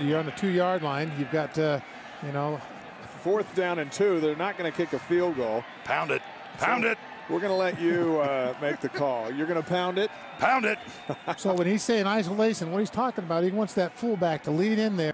You're on the two-yard line. You've got, uh, you know, fourth down and two. They're not going to kick a field goal. Pound it. Pound so it. We're going to let you uh, make the call. You're going to pound it? Pound it. so when he's saying isolation, what he's talking about, he wants that fullback to lead in there.